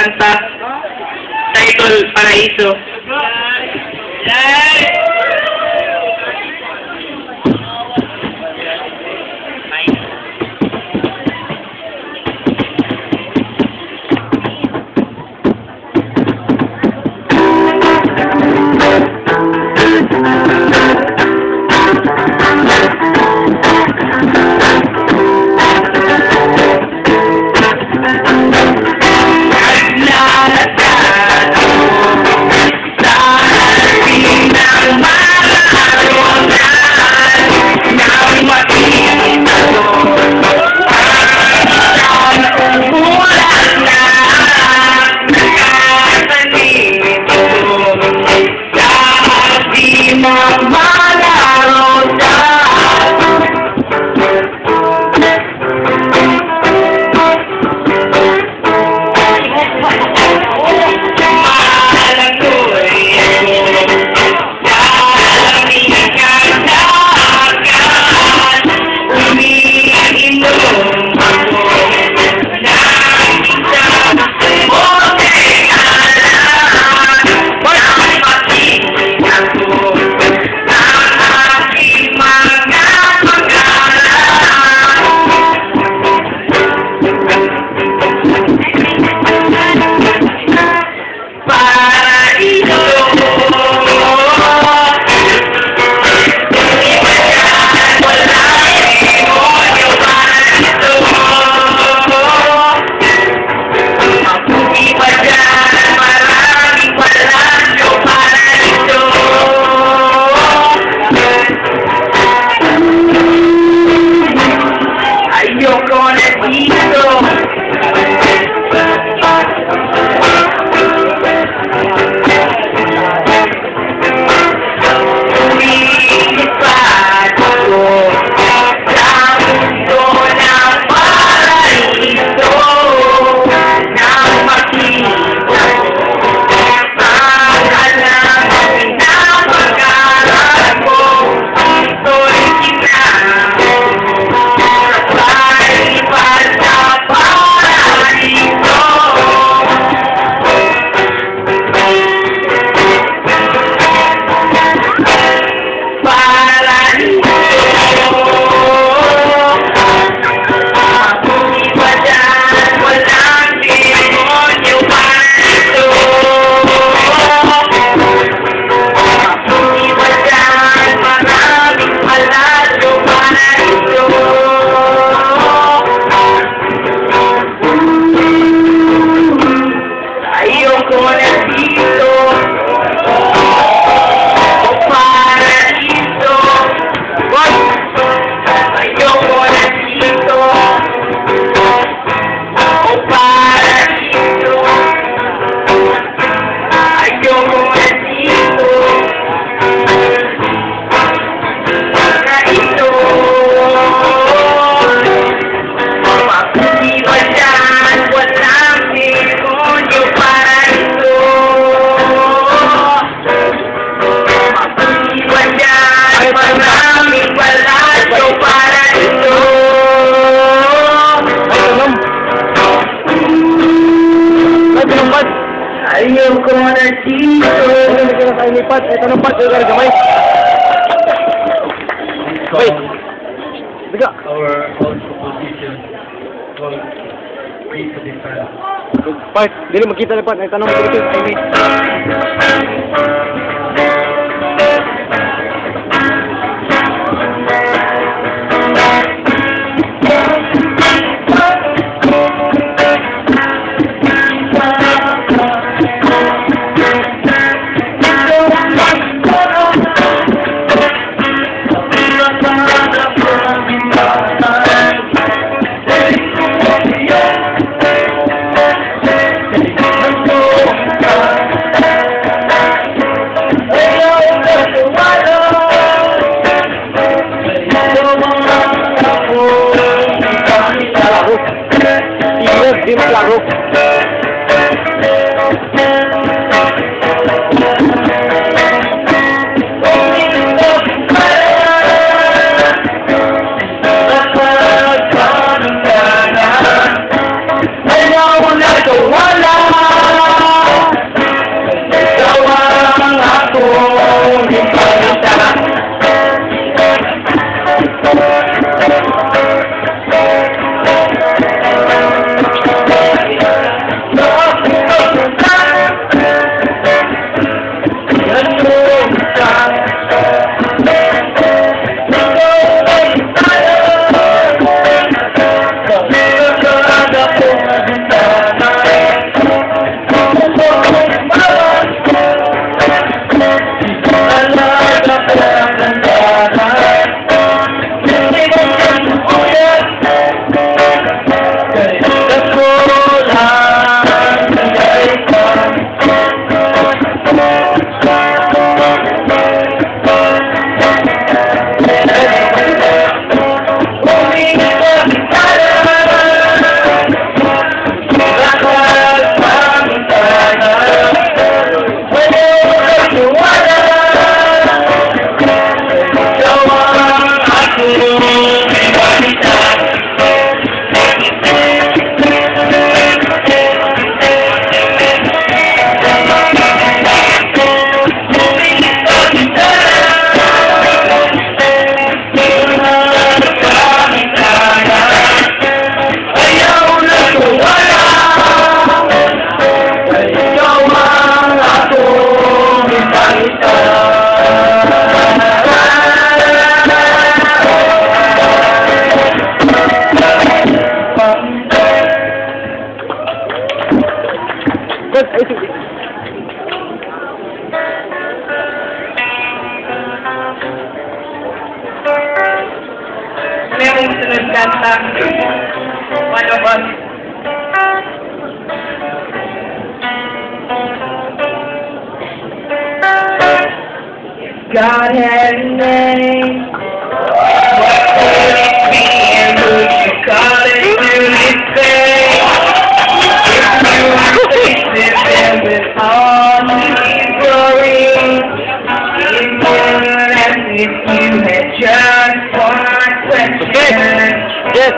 kanta. Title, Paraiso. Live! Vitória. kiri kena saya lepas saya terlepas ke gara-gara baik baik dekat Baik, dia memang kita dapat naik tanam kereta ini Dime la luz. Kung, ay, sige. Merong sunod kanta. Ano ba? God had a name. What would it be and would you call just one question. Yes. Yes,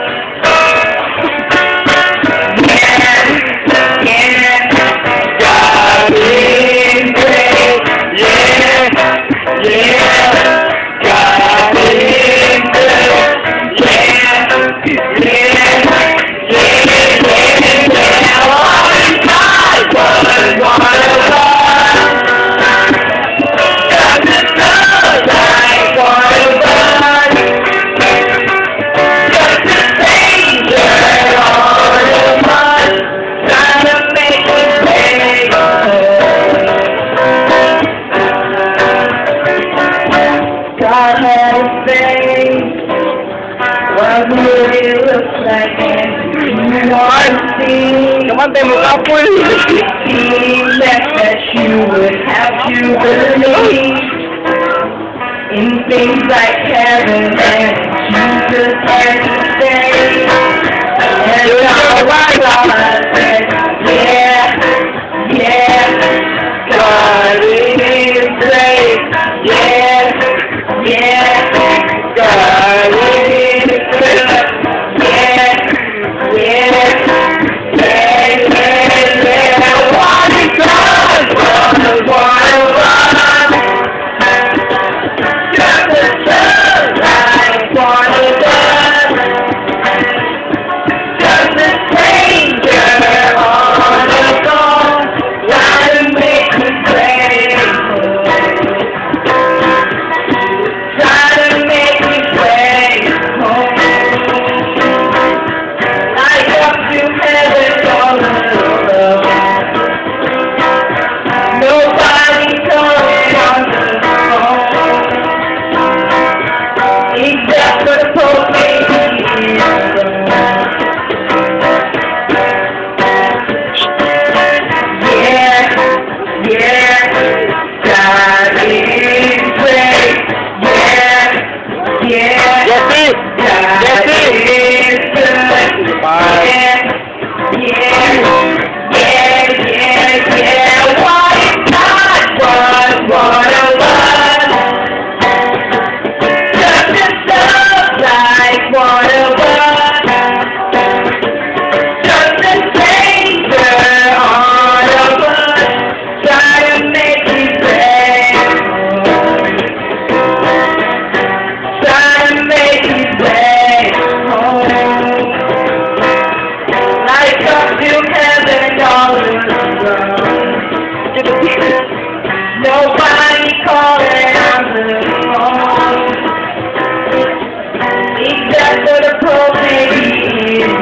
It seems that, that you would have to believe in things like heaven and for the propane.